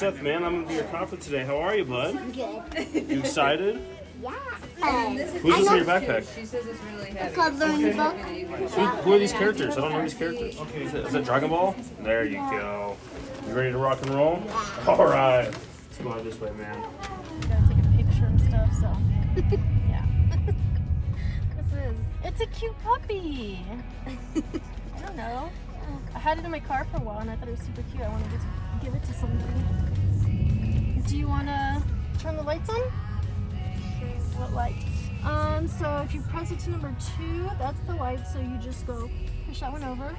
man. I'm gonna be your prophet today. How are you, bud? Good. You excited? Yeah. Who's this in your backpack? She says it's really heavy. Called Learning Book. Who, who are these characters? I don't know these characters. Okay, is that, is that Dragon Ball? There you go. You ready to rock and roll? Yeah. All right. Let's go out this way, man. gotta take a picture and stuff, so yeah. What's this? It's a cute puppy. I don't know. I had it in my car for a while and I thought it was super cute. I wanted to give it to somebody. Do you wanna turn the lights on? What lights? Um, so if you press it to number two, that's the light, so you just go push that one over.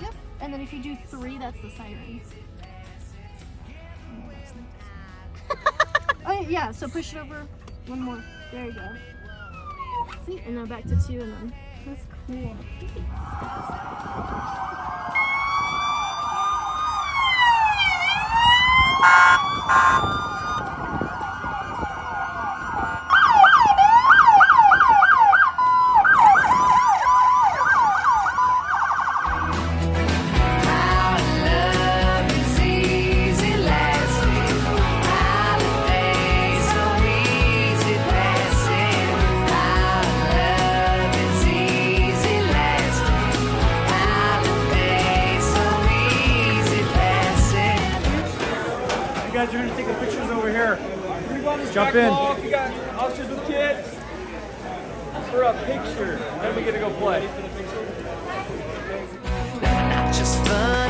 Yep. And then if you do three, that's the siren. Oh yeah, so push it over one more. There you go. See, and now back to two, and then that's cool. Over here. Jump in. You got officers with kids for a picture. Then we get to go play. just fun